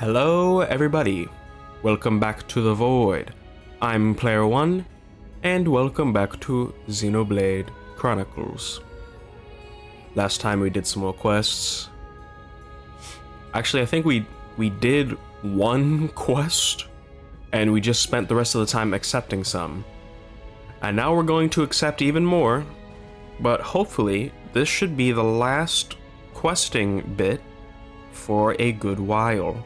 Hello, everybody. Welcome back to the Void. I'm Player One, and welcome back to Xenoblade Chronicles. Last time we did some more quests. Actually, I think we we did one quest, and we just spent the rest of the time accepting some. And now we're going to accept even more, but hopefully this should be the last questing bit for a good while.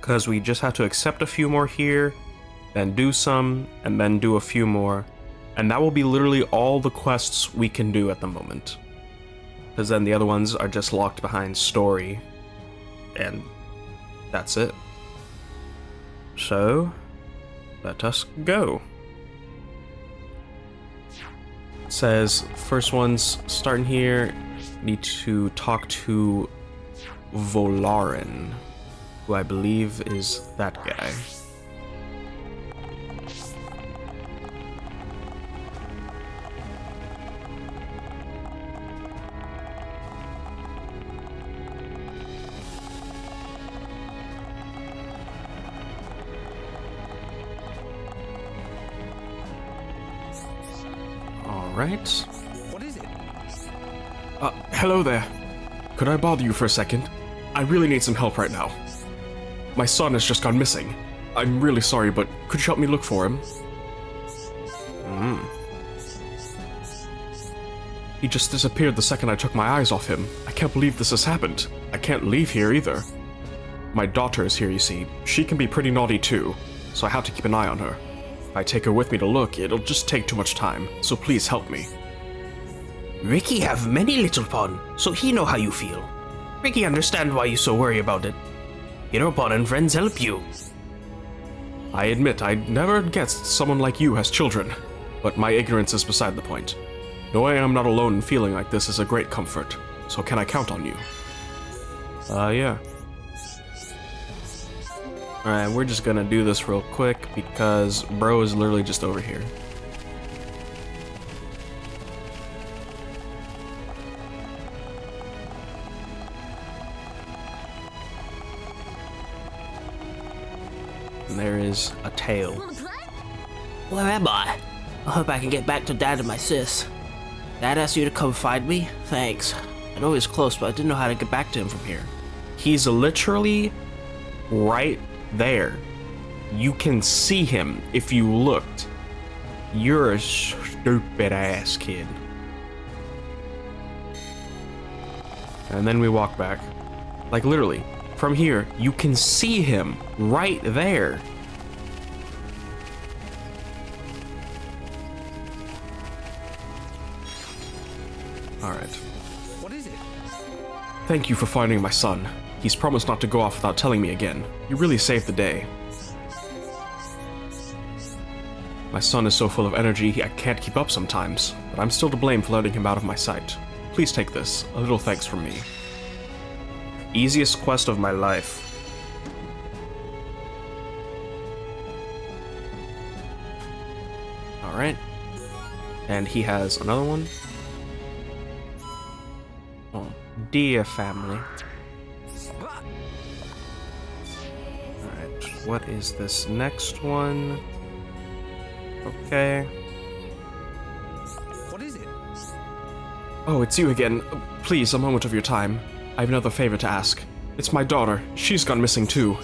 Because we just have to accept a few more here, then do some, and then do a few more. And that will be literally all the quests we can do at the moment. Because then the other ones are just locked behind story. And that's it. So, let us go. It says, first one's starting here, need to talk to Volaren, who I believe is that guy. All right. What is it? Uh, hello there. Could I bother you for a second? I really need some help right now. My son has just gone missing. I'm really sorry, but could you help me look for him? Hmm. He just disappeared the second I took my eyes off him. I can't believe this has happened. I can't leave here either. My daughter is here, you see. She can be pretty naughty too, so I have to keep an eye on her. If I take her with me to look, it'll just take too much time, so please help me. Riki have many little pawn, so he know how you feel. Riki understand why you so worry about it. Heropon and friends help you. I admit I never guessed someone like you has children, but my ignorance is beside the point. Knowing I'm not alone in feeling like this is a great comfort, so can I count on you? Uh, yeah. Alright, we're just gonna do this real quick because bro is literally just over here. Is a tail. Where am I? I hope I can get back to Dad and my sis. Dad asked you to come find me? Thanks. I know he's close, but I didn't know how to get back to him from here. He's literally right there. You can see him if you looked. You're a stupid ass kid. And then we walk back. Like literally, from here, you can see him right there. Alright. What is it? Thank you for finding my son. He's promised not to go off without telling me again. You really saved the day. My son is so full of energy, I can't keep up sometimes, but I'm still to blame for letting him out of my sight. Please take this, a little thanks from me. Easiest quest of my life. Alright. And he has another one. Dear family. Alright, what is this next one? Okay. What is it? Oh, it's you again. Please, a moment of your time. I have another favor to ask. It's my daughter. She's gone missing too.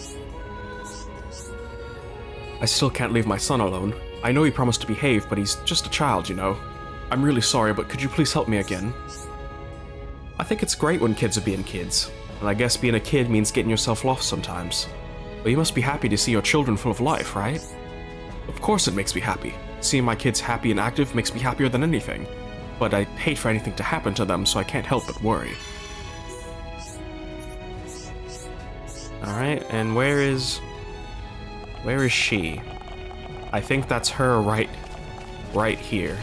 I still can't leave my son alone. I know he promised to behave, but he's just a child, you know. I'm really sorry, but could you please help me again? I think it's great when kids are being kids, and I guess being a kid means getting yourself lost sometimes. But you must be happy to see your children full of life, right? Of course it makes me happy. Seeing my kids happy and active makes me happier than anything. But I hate for anything to happen to them, so I can't help but worry. Alright, and where is... Where is she? I think that's her right... Right here.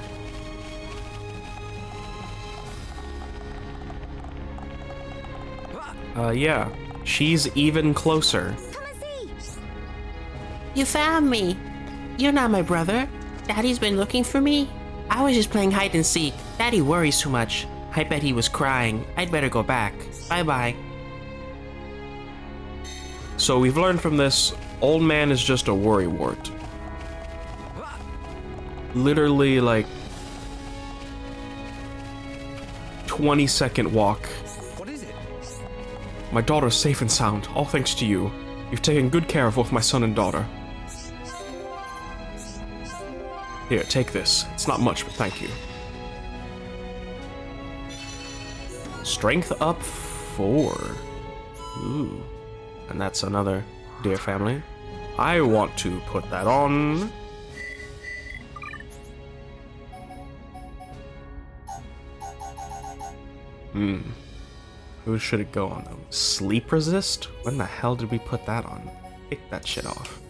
Uh, yeah. She's even closer. You found me. You're not my brother. Daddy's been looking for me. I was just playing hide and seek. Daddy worries too much. I bet he was crying. I'd better go back. Bye bye. So we've learned from this, old man is just a worrywart. Literally like 20 second walk. My daughter's safe and sound, all thanks to you. You've taken good care of both my son and daughter. Here, take this. It's not much, but thank you. Strength up four. Ooh. And that's another dear family. I want to put that on. Hmm. Who should it go on though? Sleep resist? When the hell did we put that on? Take that shit off.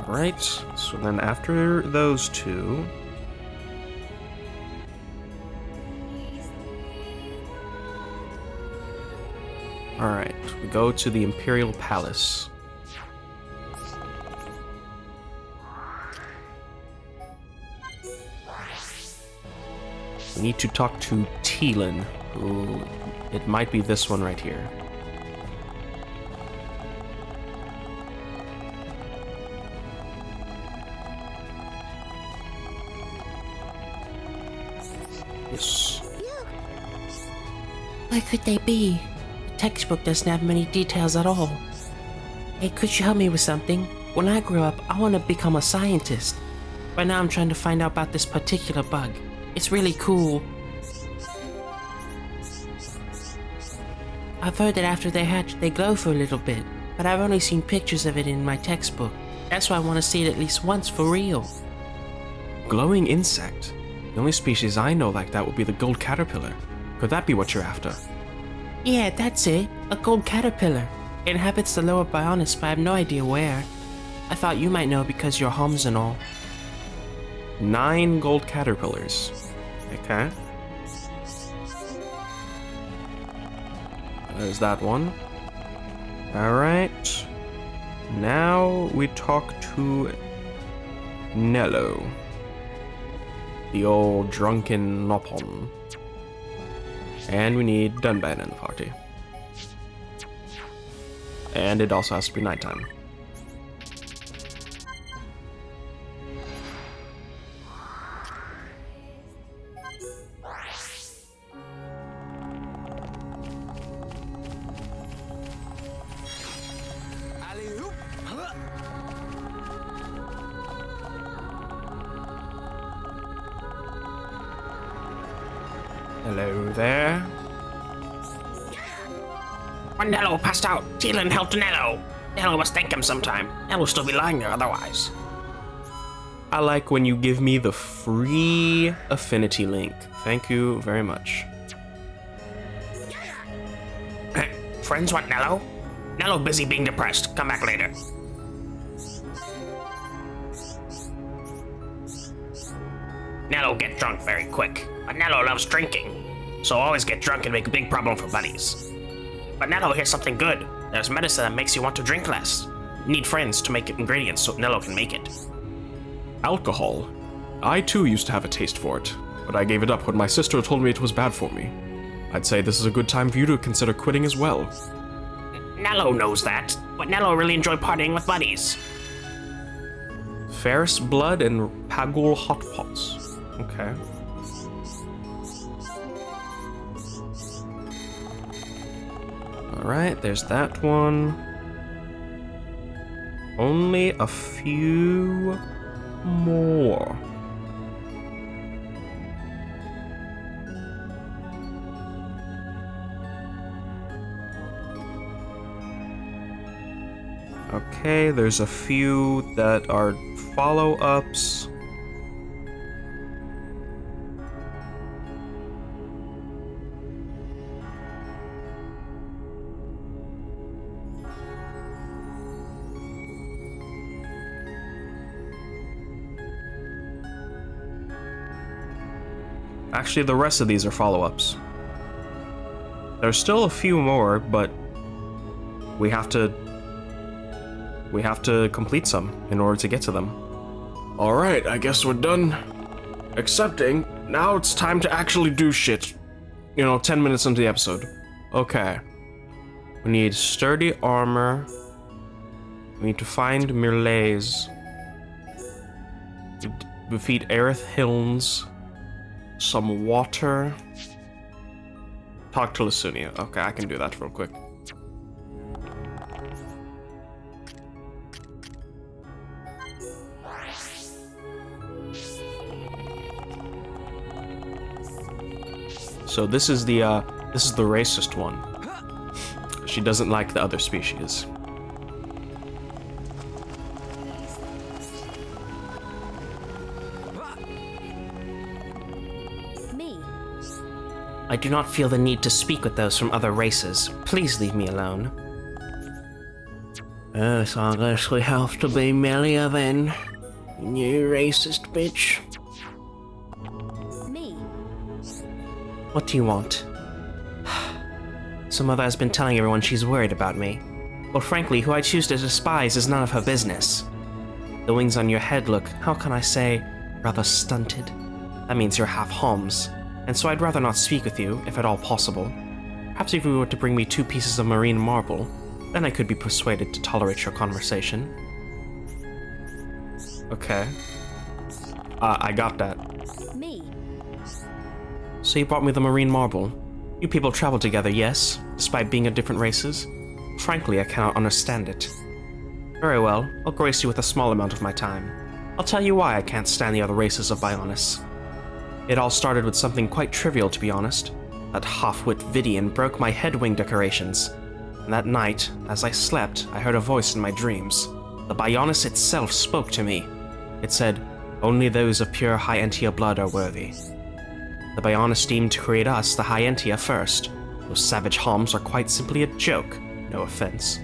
Alright, so then after those two. Alright, we go to the Imperial Palace. We need to talk to Teelan, it might be this one right here. Yes. Where could they be? The textbook doesn't have many details at all. Hey, could you help me with something? When I grow up, I want to become a scientist. Right now, I'm trying to find out about this particular bug. It's really cool. I've heard that after they hatch, they glow for a little bit, but I've only seen pictures of it in my textbook. That's why I want to see it at least once for real. Glowing insect? The only species I know like that would be the gold caterpillar. Could that be what you're after? Yeah, that's it. A gold caterpillar. It inhabits the lower Bionis, but I have no idea where. I thought you might know because you're Homs and all. Nine gold caterpillars. Okay. There's that one. Alright. Now we talk to Nello. The old drunken Nopon. And we need Dunban in the party. And it also has to be nighttime. Teelan helped Nello. Nello must thank him sometime. Nello still be lying there otherwise. I like when you give me the free affinity link. Thank you very much. Friends want Nello? Nello busy being depressed. Come back later. Nello get drunk very quick, but Nello loves drinking. So always get drunk and make a big problem for buddies. But Nello, here's something good. There's medicine that makes you want to drink less. Need friends to make ingredients so Nello can make it. Alcohol. I too used to have a taste for it, but I gave it up when my sister told me it was bad for me. I'd say this is a good time for you to consider quitting as well. Nello knows that, but Nello really enjoyed partying with buddies. Ferris Blood and Pagul Hot Pots. Okay. Alright, there's that one. Only a few more. Okay, there's a few that are follow Actually, the rest of these are follow ups. There's still a few more, but we have to we have to complete some in order to get to them. Alright, I guess we're done accepting. Now it's time to actually do shit. You know, 10 minutes into the episode. Okay. We need sturdy armor. We need to find Merlaze. Defeat Eryth Hilns. Some water. Talk to Lasunia. Okay, I can do that real quick. So this is the uh, this is the racist one. She doesn't like the other species. I do not feel the need to speak with those from other races. Please leave me alone. Yes, I guess we have to be Melia then. You racist bitch. Me. What do you want? Some mother has been telling everyone she's worried about me. Well, frankly, who I choose to despise is none of her business. The wings on your head look, how can I say, rather stunted. That means you're half Homs, and so I'd rather not speak with you, if at all possible. Perhaps if you were to bring me two pieces of marine marble, then I could be persuaded to tolerate your conversation. Okay. Uh, I got that. Me. So you brought me the marine marble. You people travel together, yes, despite being of different races? Frankly, I cannot understand it. Very well, I'll grace you with a small amount of my time. I'll tell you why I can't stand the other races of Bionis. It all started with something quite trivial, to be honest. That half-wit Vidian broke my headwing decorations. And that night, as I slept, I heard a voice in my dreams. The Bionis itself spoke to me. It said, only those of pure High-Entia blood are worthy. The Bionis deemed to create us, the High-Entia, first. Those savage Homs are quite simply a joke, no offense.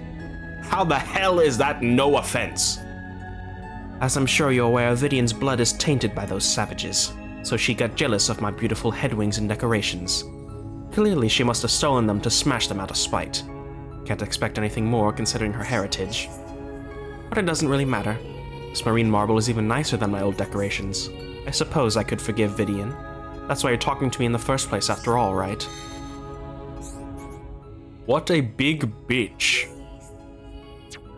How the hell is that no offense? As I'm sure you're aware, Vidian's blood is tainted by those savages, so she got jealous of my beautiful headwings and decorations. Clearly, she must have stolen them to smash them out of spite. Can't expect anything more considering her heritage. But it doesn't really matter. This marine marble is even nicer than my old decorations. I suppose I could forgive Vidian. That's why you're talking to me in the first place, after all, right? What a big bitch.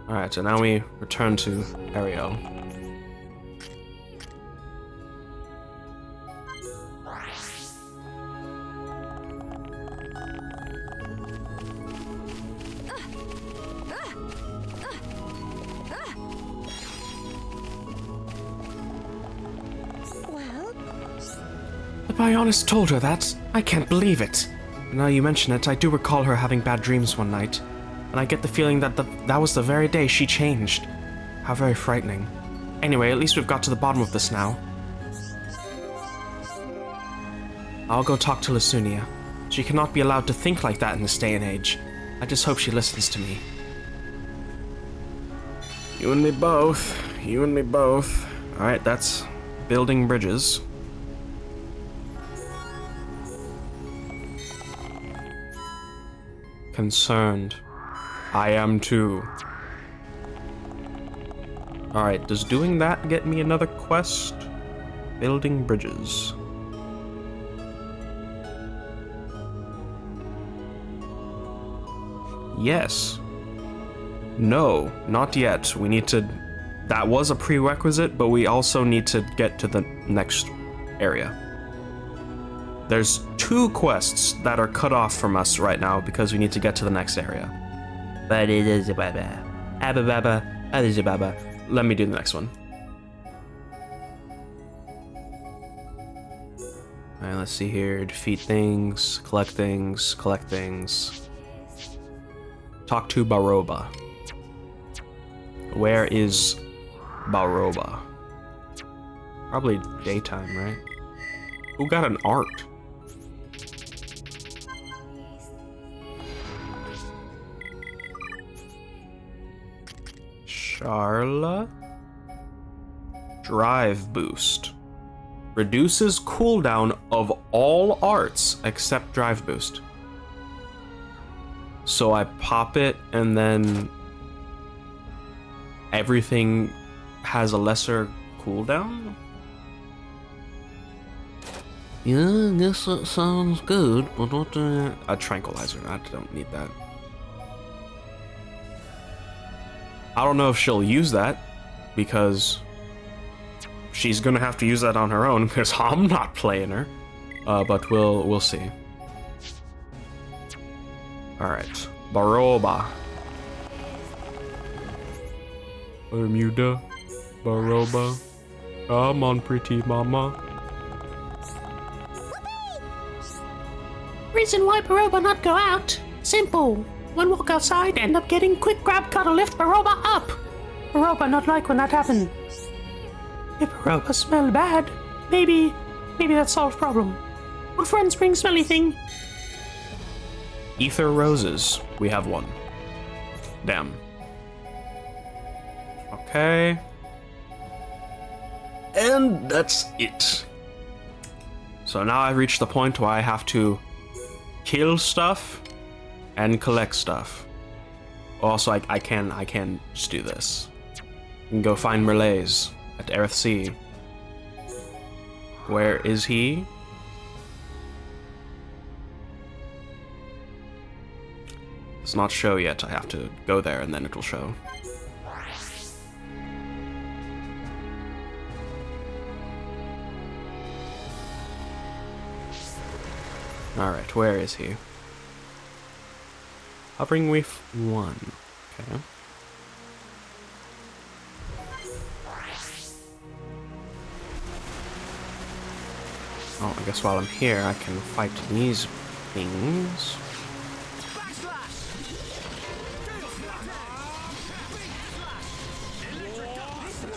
Alright, so now we return to Ariel. The Bionis told her that. I can't believe it. Now you mention it, I do recall her having bad dreams one night, and I get the feeling that the, that was the very day she changed. How very frightening. Anyway, at least we've got to the bottom of this now. I'll go talk to Lasunia. She cannot be allowed to think like that in this day and age. I just hope she listens to me. You and me both. You and me both. Alright, that's building bridges. Concerned. I am too. Alright, does doing that get me another quest? Building bridges. Yes. No, not yet. We need to. That was a prerequisite, but we also need to get to the next area. There's two quests that are cut off from us right now because we need to get to the next area. But it is a baba. Abba baba, that is a baba. Let me do the next one. Alright, let's see here. Defeat things, collect things, collect things. Talk to Baroba. Where is Baroba? Probably daytime, right? Who got an art? Sharla? Drive boost. Reduces cooldown of all arts except drive boost. So I pop it and then everything has a lesser cooldown? Yeah, I guess that sounds good, but what, uh... A tranquilizer, I don't need that. I don't know if she'll use that because she's gonna have to use that on her own because I'm not playing her. Uh, but we'll we'll see. All right, Baroba. Bermuda, Baroba. Come on, pretty mama. Reason why Baroba not go out? Simple. One walk outside, end up getting quick grab cuddle lift Baroba up. Baroba not like when that happen. If Baroba smell bad, maybe, maybe that solves problem. Good friends bring smelly thing. Ether roses. We have one. Damn. Okay. And that's it. So now I've reached the point where I have to kill stuff and collect stuff. Also, I, I can I can just do this. I can go find Merlaze at Eryth Sea. Where is he? It's not show yet. I have to go there and then it will show. Alright, where is he? Hovering with one. Okay. Oh, I guess while I'm here, I can fight these things.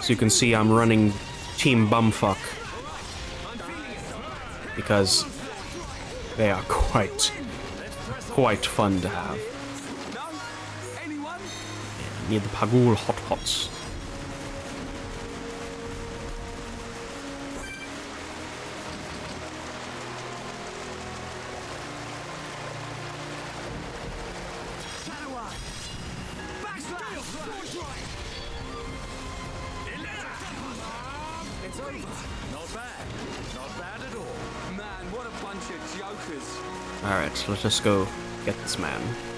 So you can see I'm running Team Bumfuck. Because they are quite, quite fun to have. A bunch of jokers. Alright, let's just go get this man.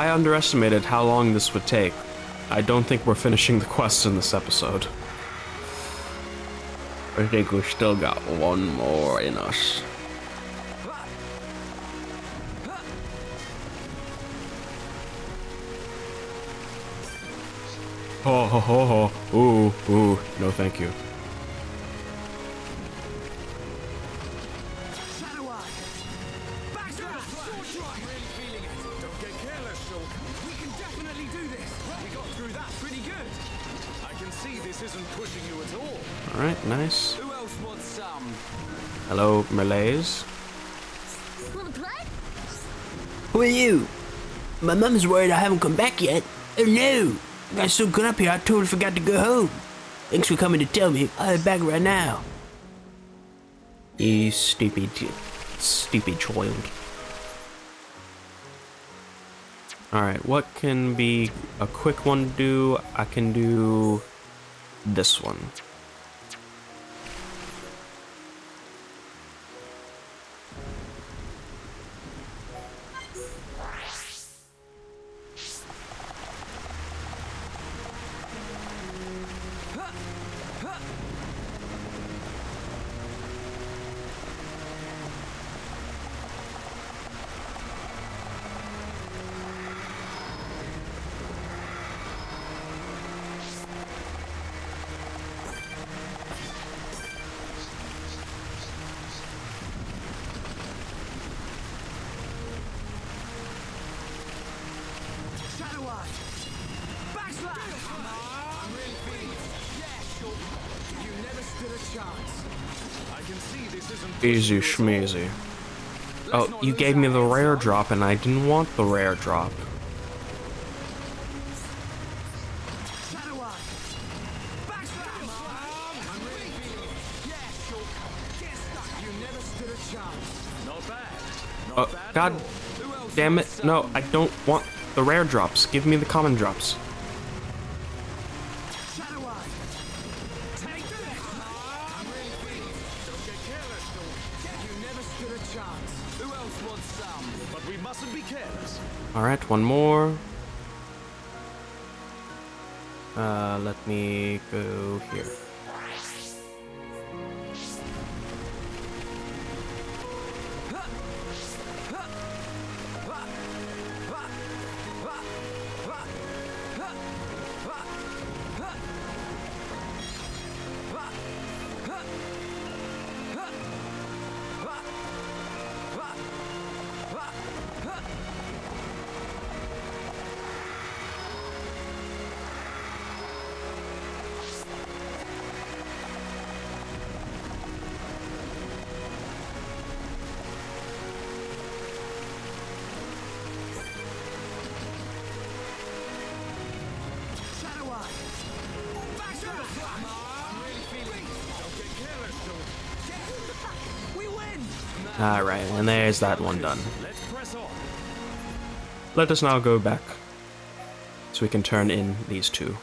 I underestimated how long this would take. I don't think we're finishing the quest in this episode. I think we still got one more in us. Ho ho ho ho. Ooh, ooh. No thank you. Shadow Eye. Backslash. Sword Strike. Really feeling it. Don't get careless, Shulk. We can definitely do this. We got through that pretty good. I can see this isn't pushing you at all. Alright, nice. Who else wants some? Hello, Merlaze. Wanna play? Who are you? My mom's worried I haven't come back yet. Oh no! I got so good up here I totally forgot to go home. Thanks for coming to tell me. I'll be back right now. You stupid, stupid child. Alright, what can be a quick one to do? I can do this one. Easy schmeezy. Oh, you gave me the rare drop and I didn't want the rare drop. Shadow Eye. Backslash. I'm really feeling it. Yeah, Shulk. Get stuck. You never stood a chance. Not bad. Not Oh, God. all. Who else Damn it. No, I don't want the rare drops. Give me the common drops. Alright, one more. Uh, let me go here. That one done. Let's press on. Let us now go back so we can turn in these two.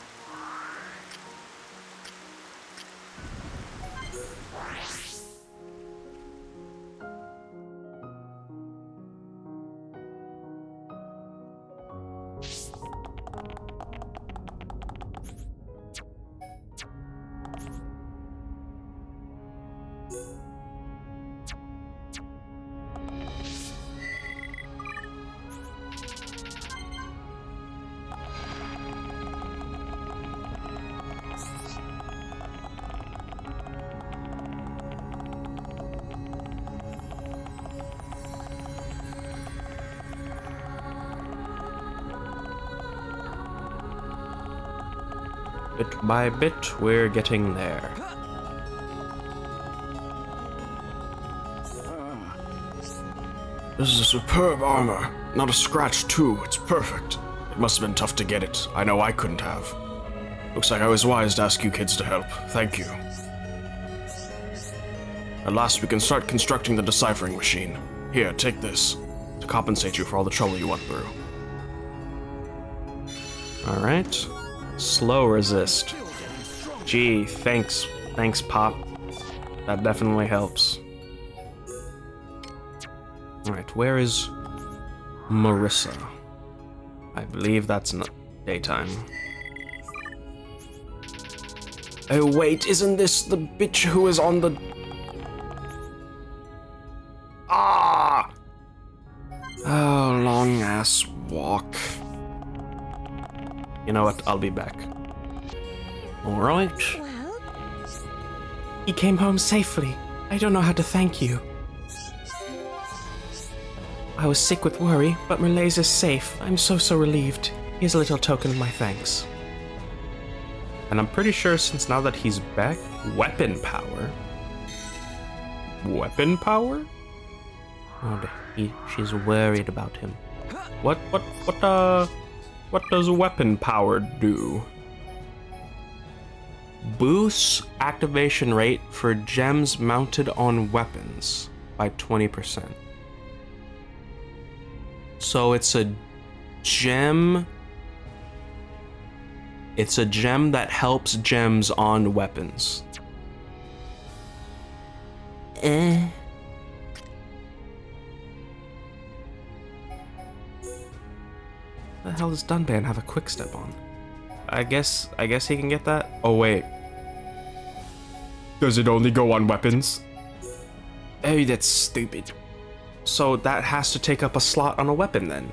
By bit, we're getting there. This is a superb armor. Not a scratch, too. It's perfect. It must have been tough to get it. I know I couldn't have. Looks like I was wise to ask you kids to help. Thank you. At last, we can start constructing the deciphering machine. Here, take this. To compensate you for all the trouble you went through. Alright. Slow resist. Gee, thanks. Thanks, Pop. That definitely helps. Alright, where is Marissa? I believe that's not daytime. Oh, wait, isn't this the bitch who is on the. You know what? I'll be back. Alright. He came home safely. I don't know how to thank you. I was sick with worry, but Merlaze is safe. I'm so, so relieved. Here's a little token of my thanks. And I'm pretty sure since now that he's back, weapon power. Weapon power? Oh, he, she's worried about him. What what what uh what does weapon power do? Boosts activation rate for gems mounted on weapons by 20%. So it's a gem It's a gem that helps gems on weapons. Eh. The hell does Dunban have a quick step on? I guess I guess he can get that. Oh wait. Does it only go on weapons? Hey, that's stupid. So that has to take up a slot on a weapon then.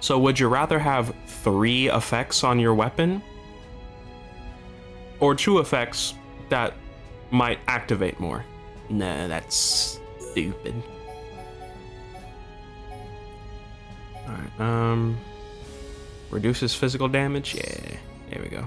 So would you rather have three effects on your weapon? Or two effects that might activate more? Nah, that's stupid. Um. Reduces physical damage? Yeah, there we go.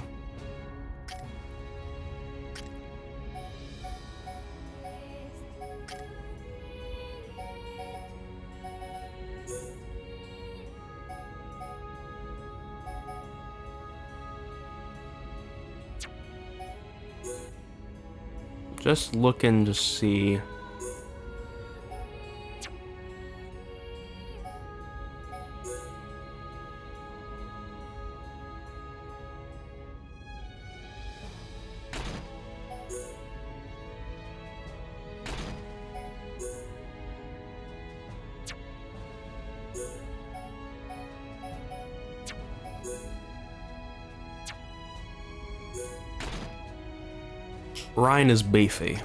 Just looking to see Reyn is beefy.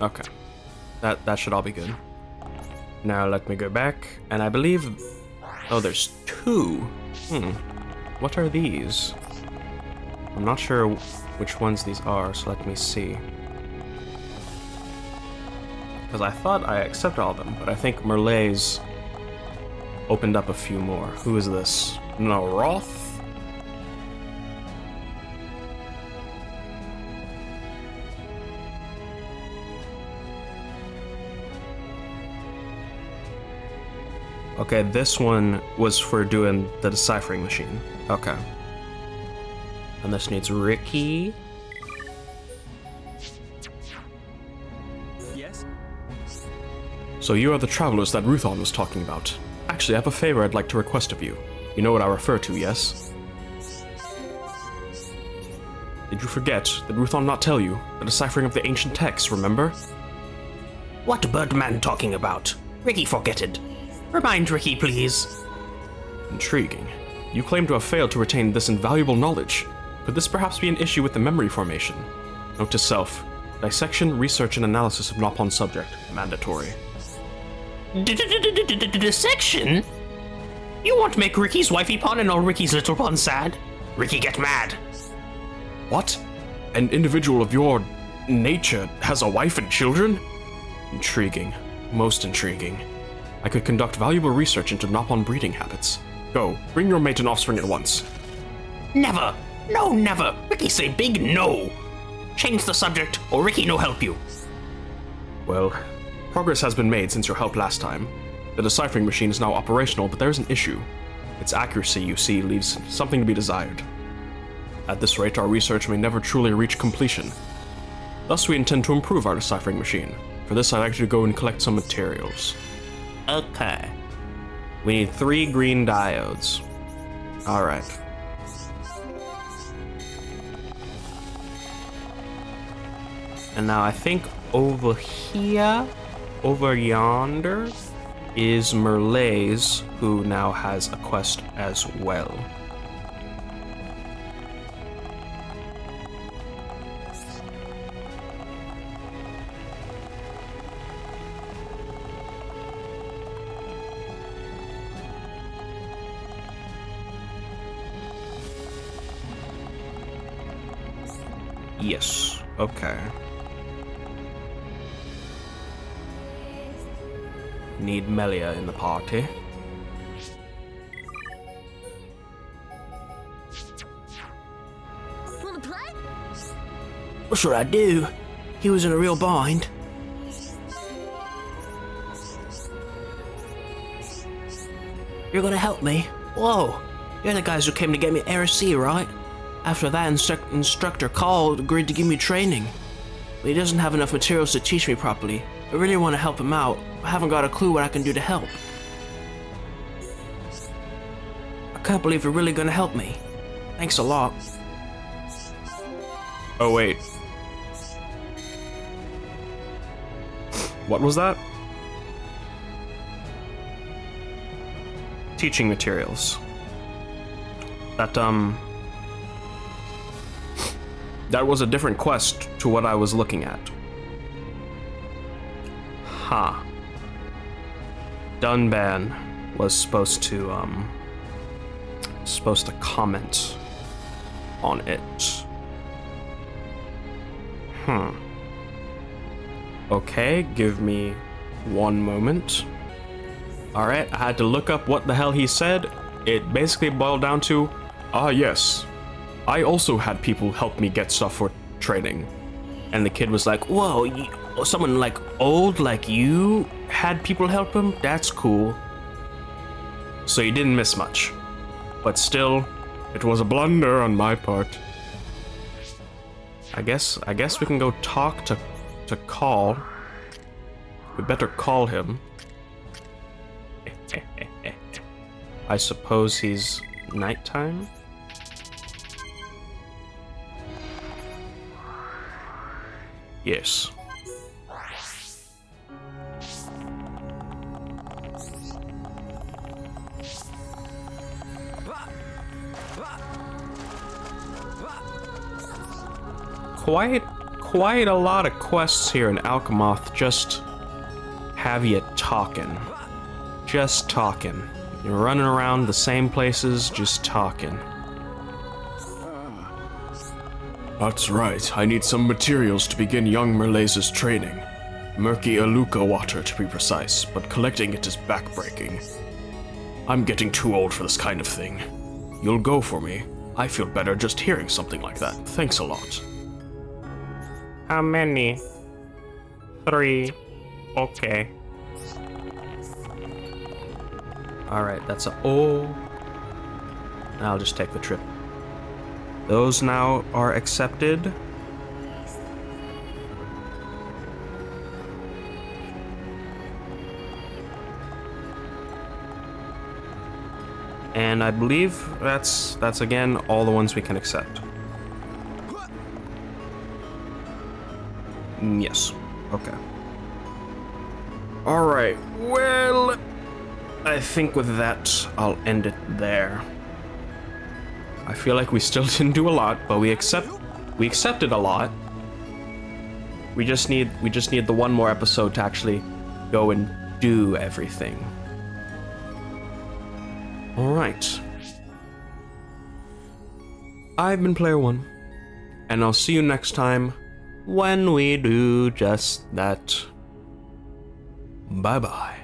Okay. That that should all be good. Now let me go back, and I believe... Oh, there's two. Hmm. What are these? I'm not sure which ones these are, so let me see. Because I thought I accept all of them, but I think Merle's opened up a few more. Who is this? Naroth? Okay, this one was for doing the deciphering machine. Okay. And this needs Riki. Yes? So you are the travelers that Ruthon was talking about. Actually, I have a favor I'd like to request of you. You know what I refer to, yes? Did you forget? Did Ruthon not tell you? The deciphering of the ancient texts, remember? What Birdman talking about? Riki forget it. Remind Riki, please. Intriguing. You claim to have failed to retain this invaluable knowledge. Could this perhaps be an issue with the memory formation? Note to self. Dissection, research, and analysis of Nopon subject. Mandatory. Dissection? You want to make Riki's wifey pawn and all Riki's little pawn sad? Riki get mad. What? An individual of your nature has a wife and children? Intriguing. Most intriguing. I could conduct valuable research into Nopon breeding habits. Go, bring your mate and offspring at once. Never. No, never. Riki say big no. Change the subject or Riki no help you. Well, progress has been made since your help last time. The deciphering machine is now operational, but there is an issue. Its accuracy, you see, leaves something to be desired. At this rate, our research may never truly reach completion. Thus, we intend to improve our deciphering machine. For this, I'd like you to go and collect some materials. Okay. We need three green diodes. Alright. And now I think over here, over yonder, is Merle's, who now has a quest as well. Yes, okay. Need Melia in the party. Wanna play? What should I do? He was in a real bind. You're gonna help me? Whoa! You're the guys who came to get me RSC, right? After that, instru- instructor called, agreed to give me training. But he doesn't have enough materials to teach me properly. I really want to help him out, but I haven't got a clue what I can do to help. I can't believe you're really gonna help me. Thanks a lot. Oh, wait. What was that? Teaching materials. That, um. That was a different quest to what I was looking at. Ha. Huh. Dunban was supposed to, um. Supposed to comment on it. Hmm. Okay, give me one moment. Alright, I had to look up what the hell he said. It basically boiled down to, ah, yes. I also had people help me get stuff for training. And the kid was like, whoa, someone like old like you had people help him? That's cool. So you didn't miss much. But still, it was a blunder on my part. I guess I guess we can go talk to to call. We better call him. I suppose he's nighttime? Yes. Quite, quite a lot of quests here in Alcamoth just have you talking. Just talking. You're running around the same places, just talking. That's right, I need some materials to begin young Merlaze's training. Murky Aluka water to be precise, but collecting it is backbreaking. I'm getting too old for this kind of thing. You'll go for me. I feel better just hearing something like that. Thanks a lot. How many? Three. Okay. Alright, that's a oh. I'll just take the trip. Those now are accepted. And I believe that's that's again all the ones we can accept. Mm, Yes. Okay. All right. Well, I think with that I'll end it there. I feel like we still didn't do a lot, but we accept we accepted a lot. We just need we just need the one more episode to actually go and do everything. All right. I've been Player One, and I'll see you next time when we do just that. Bye bye.